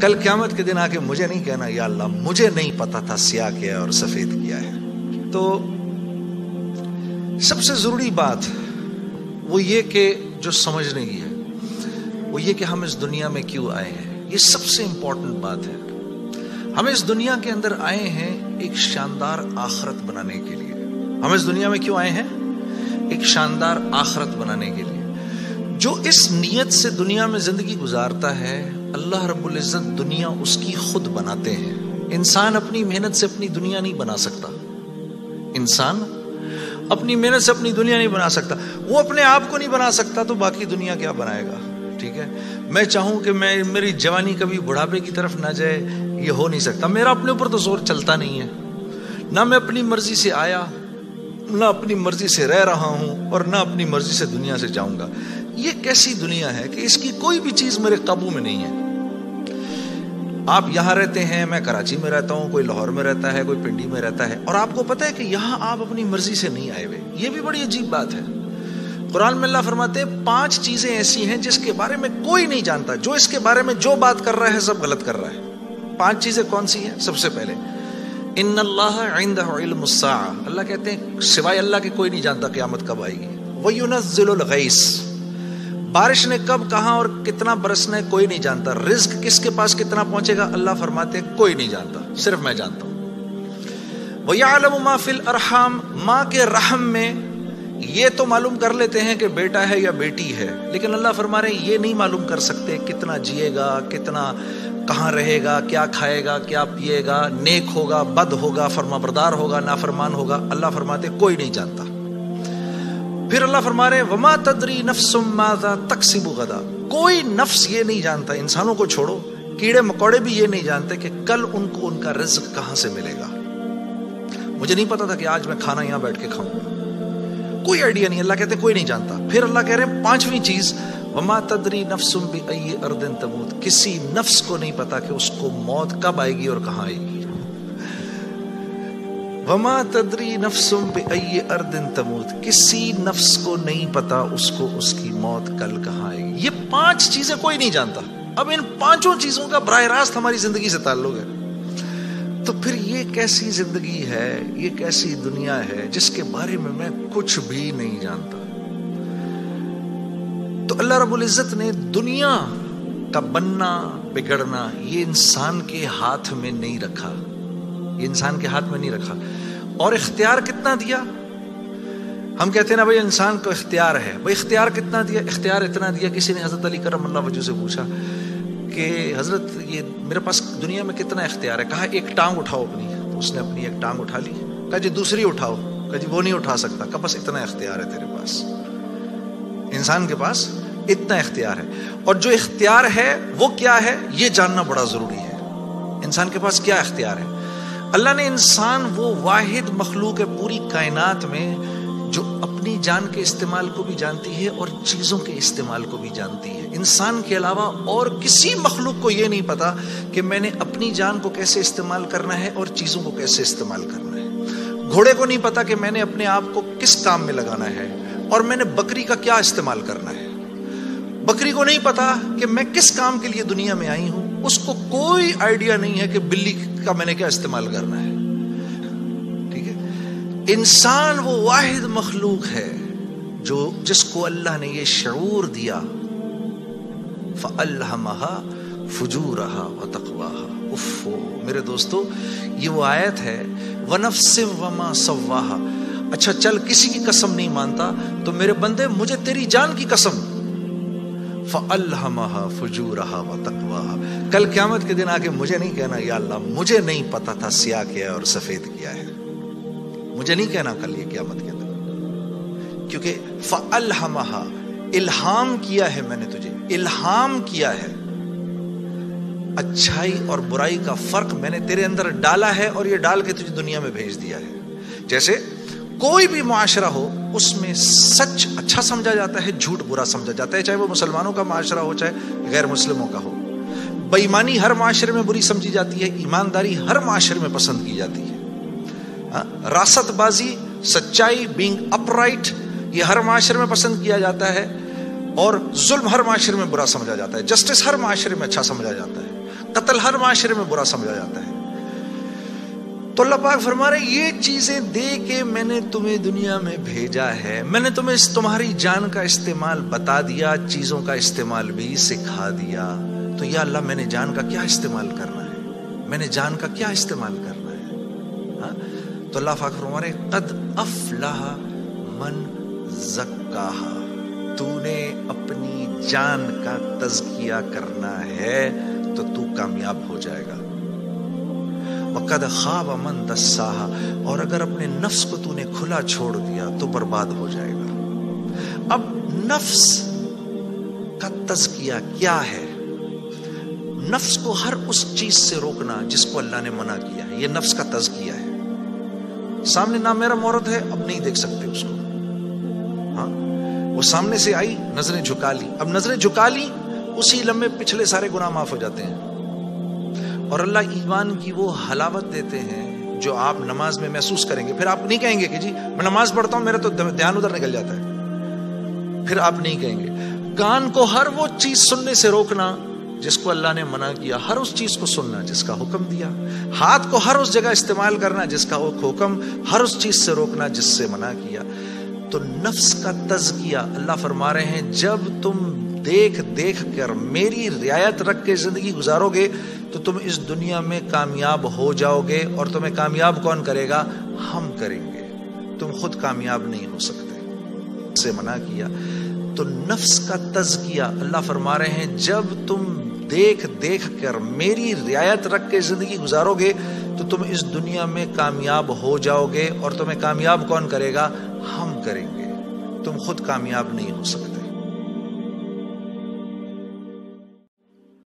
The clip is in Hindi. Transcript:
कल क्यामत के दिन आके मुझे नहीं कहना, या अल्लाह, मुझे नहीं पता था सिया क्या और सफ़ेद किया है। तो सबसे ज़रूरी बात वो ये कि जो समझने की है, वो ये कि हम इस दुनिया में क्यों आए हैं, ये सबसे इंपॉर्टेंट बात है। हम इस दुनिया के अंदर आए हैं एक शानदार आखरत बनाने के लिए। हम इस दुनिया में क्यों आए हैं? एक शानदार आखरत बनाने के लिए। जो इस नीयत से दुनिया में ज़िंदगी गुजारता है, अल्लाह रब्बुल इज़्ज़त दुनिया उसकी खुद बनाते हैं। इंसान अपनी मेहनत से अपनी दुनिया नहीं बना सकता। इंसान अपनी मेहनत से अपनी दुनिया नहीं बना सकता। वो अपने आप को नहीं बना सकता तो बाकी दुनिया क्या बनाएगा? ठीक है? मैं चाहूँ कि मैं, मेरी जवानी कभी बुढ़ापे की तरफ़ ना जाए, ये हो नहीं सकता। मेरा अपने ऊपर तो ज़ोर चलता नहीं है। ना मैं अपनी मर्ज़ी से आया, ना अपनी मर्ज़ी से रह रहा हूँ, और ना अपनी मर्ज़ी से दुनिया से जाऊँगा। ये कैसी दुनिया है कि इसकी कोई भी चीज़ मेरे काबू में नहीं है? आप यहाँ रहते हैं, मैं कराची में रहता हूँ, कोई लाहौर में रहता है, कोई पिंडी में रहता है, और आपको पता है कि यहाँ आप अपनी मर्ज़ी से नहीं आए हुए। ये भी बड़ी अजीब बात है। कुरान में अल्लाह फरमाते हैं, पाँच चीज़ें ऐसी हैं जिसके बारे में कोई नहीं जानता, जो इसके बारे में जो बात कर रहा है, सब गलत कर रहा है। पाँच चीज़ें कौन सी हैं? सबसे पहले इन अल्लाह अल्लाह कहते हैं, सिवाय अल्लाह के कोई नहीं जानता क्यामत कब आएगी। वयुनजिलगैस बारिश ने कब कहा और कितना बरसना है कोई नहीं जानता। रिस्क किसके पास कितना पहुंचेगा? अल्लाह फरमाते कोई नहीं जानता, सिर्फ़ मैं जानता हूँ। वयालम माफिल अरहम माँ के रहम में ये तो मालूम कर लेते हैं कि बेटा है या बेटी है, लेकिन अल्लाह फरमा रहे ये नहीं मालूम कर सकते कितना जिएगा, कितना कहाँ रहेगा, क्या खाएगा, क्या पिएगा, नेक होगा, बद होगा, फरमाबरदार होगा, नाफरमान होगा। अल्लाह फरमाते कोई नहीं जानता। फिर अल्लाह फरमा रहे वमा तदरी नफ्सुमाजा तकसीबु गदा. कोई नफ्स ये नहीं जानता, इंसानों को छोड़ो। कीड़े मकोड़े भी ये नहीं जानते कि कल उनको उनका रिज्क कहाँ से मिलेगा। मुझे नहीं पता था कि आज मैं खाना यहाँ बैठ के खाऊँगा। कोई आइडिया नहीं, अल्लाह कहते कोई नहीं जानता। फिर अल्लाह कह रहे हैं, पांचवी चीज़, वमा तदरी नफ्सुम भी अर्दिन तमूत. किसी नफ्स को नहीं पता कि उसको मौत कब आएगी और कहाँ आएगी। वमा तदरी नफ्सुम पे अर्दिन तमूत। किसी नफ्स को नहीं पता, उसको उसकी मौत कल कहाँ आएगी ये पाँच चीज़ें कोई नहीं जानता। अब इन पाँचों चीज़ों का बरह रास्त हमारी ज़िंदगी से ताल्लुक है। तो फिर ये कैसी ज़िंदगी है, ये कैसी दुनिया है, जिसके बारे में मैं कुछ भी नहीं जानता। तो अल्लाह रब्बुल इज़्ज़त ने दुनिया का बनना, बिगड़ना, ये इंसान के हाथ में नहीं रखा। इंसान के हाथ में नहीं रखा। और इख्तियार कितना दिया? हम कहते हैं ना, भाई, इंसान को इख्तियार है। भाई, इख्तियार कितना दिया? इख्तियार इतना दिया, किसी ने हज़रत अली करम अल्लाह वज़ू से पूछा कि, हज़रत, ये मेरे पास दुनिया में कितना इख्तियार है? कहा, एक टांग उठाओ अपनी। तो उसने अपनी एक टांग उठा ली। कहा, जी, दूसरी उठाओ। कहा, जी, वो नहीं उठा सकता। कहा, बस इतना इख्तियार है तेरे पास। इंसान के पास इतना इख्तियार है। और जो इख्तियार है, वो क्या है? ये जानना बड़ा ज़रूरी है। इंसान के पास क्या इख्तियार है? अल्लाह ने इंसान वो वाहिद मखलूक है पूरी कायनात में जो अपनी जान के इस्तेमाल को भी जानती है और चीज़ों के इस्तेमाल को भी जानती है। इंसान के अलावा और किसी मखलूक को यह नहीं पता कि मैंने अपनी जान को कैसे इस्तेमाल करना है और चीज़ों को कैसे इस्तेमाल करना है। घोड़े को नहीं पता कि मैंने अपने आप को किस काम में लगाना है और मैंने बकरी का क्या इस्तेमाल करना है। बकरी को नहीं पता कि मैं किस काम के लिए दुनिया में आई हूँ, उसको कोई आइडिया नहीं है कि बिल्ली का मैंने क्या इस्तेमाल करना है। ठीक है? इंसान वो वाहिद मखलूक है जो जिसको अल्लाह ने ये शूर दिया। फ़ल्हमहा फजूरहा व तकवाहा। उफ़ो मेरे दोस्तों, ये वो आयत है वनफ से वमा सवाहा अच्छा चल, किसी की कसम नहीं मानता तो मेरे बंदे, मुझे तेरी जान की कसम। फ़ल्हमहा फजूरहा व तकवाहा। कल क्यामत के दिन आके मुझे नहीं कहना, या अल्लाह, मुझे नहीं पता था सिया क्या है और सफ़ेद किया है। मुझे नहीं कहना कल ये क्यामत के दिन। क्योंकि इल्हाम किया है मैंने तुझे, इल्हाम किया है। अच्छाई और बुराई का फ़र्क मैंने तेरे अंदर डाला है और ये डाल के तुझे दुनिया में भेज दिया है। जैसे कोई भी मुआशरा हो, उसमें सच अच्छा समझा जाता है, झूठ बुरा समझा जाता है, चाहे वो मुसलमानों का माशरा हो, चाहे गैर मुस्लिमों का हो। बेईमानी हर माशरे में बुरी समझी जाती है ईमानदारी हर माशरे में पसंद की जाती है। हाँ, रासतबाजी सच्चाई बींग अपराइट ये हर माशरे में पसंद किया जाता है और जुल्म हर माशरे में बुरा समझा जाता है। जस्टिस हर माशरे में अच्छा समझा जाता है। कत्ल हर माशरे में बुरा समझा जाता है। तो अल्लाह पाक फरमा रहे ये चीज़ें दे के मैंने तुम्हें दुनिया में भेजा है। मैंने तुम्हें तुम्हारी जान का इस्तेमाल बता दिया चीज़ों का इस्तेमाल भी सिखा दिया। तो या अल्लाह मैंने जान का क्या इस्तेमाल करना है? मैंने जान का क्या इस्तेमाल करना है? हा? तो अल्लाह फरमा कद अफलाह मन जक्का तूने अपनी जान का तजकिया करना है तो तू कामयाब हो जाएगा। वक़द खाब अमन दस्साहा। और अगर अपने नफ्स को तूने खुला छोड़ दिया तो बर्बाद हो जाएगा। अब नफ्स का तजकिया क्या है? नफ्स को हर उस चीज़ से रोकना जिसको अल्लाह ने मना किया है। ये नफ्स का तजकिया है। सामने ना मेरा मोहरत है, अब नहीं देख सकते उसको। हाँ? वो सामने से आई, नज़रें झुका ली। अब नज़रें झुका ली, उसी लम्बे पिछले सारे गुनाह माफ़ हो जाते हैं। और अल्लाह ईमान की वो हलावत देते हैं जो आप नमाज़ में महसूस करेंगे। फिर आप नहीं कहेंगे कि जी, मैं नमाज़ पढ़ता हूँ, मेरा तो ध्यान उधर निकल जाता है। फिर आप नहीं कहेंगे। कान को हर वो चीज़ सुनने से रोकना जिसको अल्लाह ने मना किया, हर उस चीज़ को सुनना, जिसका हुक्म दिया। हाथ को हर उस जगह इस्तेमाल करना, जिसका हुक्म, हर उस चीज़ से रोकना, जिससे मना किया। तो नफ्स का तजकिया, अल्लाह फरमा रहे हैं, जब तुम देख देख कर मेरी रियायत रख के ज़िंदगी गुजारोगे तो तुम इस दुनिया में कामयाब हो जाओगे और तुम्हें कामयाब कौन करेगा? हम करेंगे। तुम खुद कामयाब नहीं हो सकते। से मना किया। तो नफ्स का तजकिया, अल्लाह फरमा रहे हैं, जब तुम देख देख कर मेरी रियायत रख के ज़िंदगी गुजारोगे तो तुम इस दुनिया में कामयाब हो जाओगे और तुम्हें कामयाब कौन करेगा? हम करेंगे। तुम खुद कामयाब नहीं हो सकते।